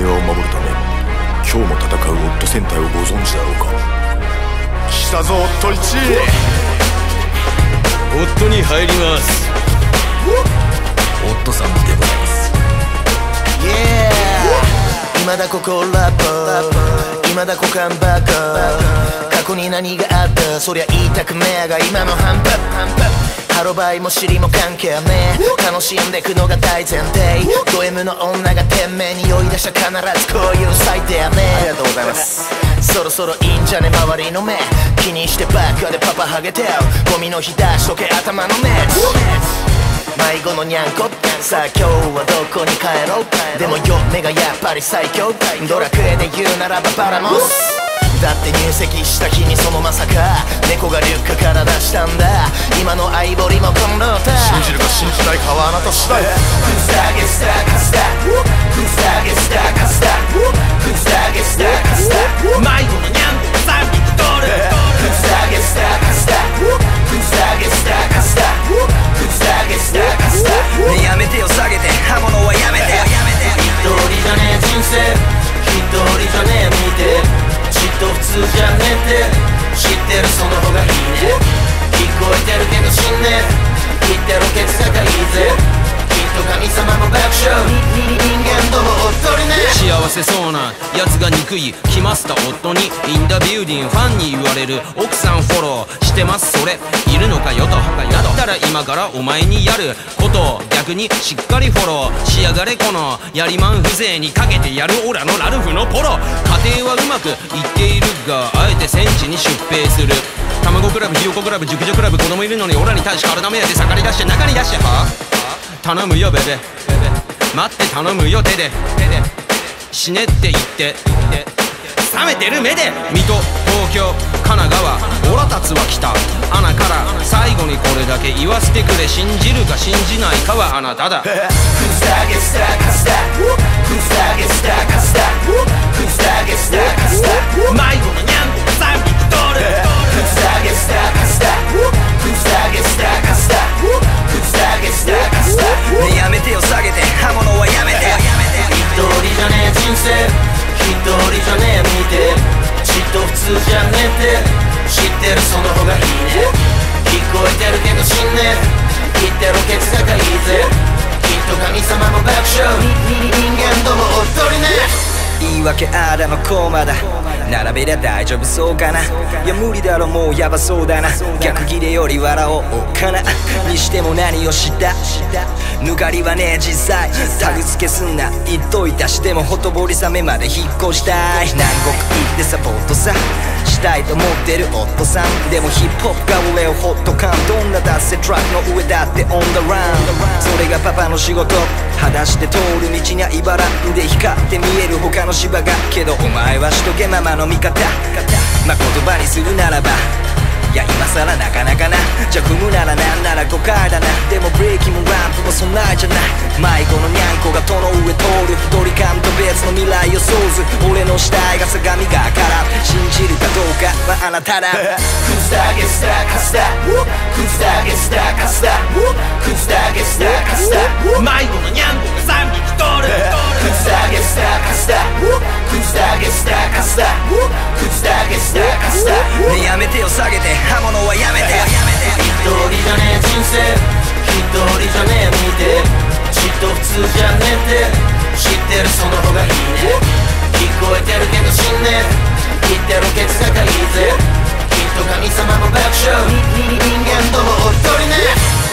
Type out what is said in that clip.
平和を守るため今日も戦うオット戦隊をご存知だろうか。来たぞオット1オットに入ります。オットさんでございます。Yeah 今だここラップ今だこかんバカ過去に何があった？そりゃ言いたくねえが今の反発ハロバイも尻も関係ねえ。楽しんでくのが大前提。ド M の女が店名に酔い出した必ずこういう最低やねありがとうございます。そろそろいいんじゃね周りの目。気にしてばっかでパパハゲてゴミの日出しとけ頭の熱迷子のにゃんこさあ今日はどこに帰ろうでも嫁がやっぱり最強ドラクエで言うならばバラモスだって入籍した日にそのまさか。猫がリュックから出したんだ。今のアイボリもコンロータ信じるか信じないかはあなた次第。cause that Who's て知ってるその方がいいね。聞こえてるけど死んね言ってるケツ高いぜきっと神様も爆笑。人間どもおっとりせそうなやつが憎い来ました夫にインタビューディンファンに言われる奥さんフォローしてますそれいるのかよとだったら今からお前にやることを逆にしっかりフォローしやがれこのやりまん風情にかけてやるオラのラルフのポロ家庭はうまくいっているがあえて戦地に出兵する卵クラブひよこクラブ熟女クラブ子供いるのにオラに対し体目当て盛り出して中に出しては頼むよベベ待って頼むよ手で手で死ねって言って。冷めてる目で。水戸東京神奈川オラたつは来た。穴から最後にこれだけ言わせてくれ。信じるか信じないかはあなただ。ね。言ってろケツ高いぜ。きっと神様も爆笑。人間どもおっとりね。言い訳あらのコーマだ。並べりゃ大丈夫そうかな。いや無理だろもうヤバそうだな。逆ギレより笑おうかな。にしても何をした。抜かりはねえ実際。タグ付けすんな。言っといたしでもほとぼり冷めまで引っ越したい。南国行ってサポートさ。したいと思ってる夫さん。でもヒップホップが俺をホット感どんな脱線トラックの上だってオンダランそれがパパの仕事。裸足で通る道には茨で光って見える他の芝が。けどお前はしとけママの味方。まあ言葉にするならば。いや今さらなかなかな。じゃ踏むならなんなら5回だな。でもブレーキもこそなじゃない。迷子のニャンコが戸の上通る鳥感と別の未来を想図俺の死体が相模がから信じるかどうかはあなただクズだけスターカスタ。クズだけスターカスタ。クズだけスタカスタ。迷子のニャンコが三匹取るクズだけスターカスタ。クズだけスターカスタ。クズだげスターカスタ、ね、やめてよ下げて刃物はやめて一人だね人生一人じゃねえ見て。ちっと普通じゃねえって。知ってるその方がいいね。聞こえてるけど死んねえ言ってるケツ高いいぜ。きっと神様も爆笑。人間ともおっとりね。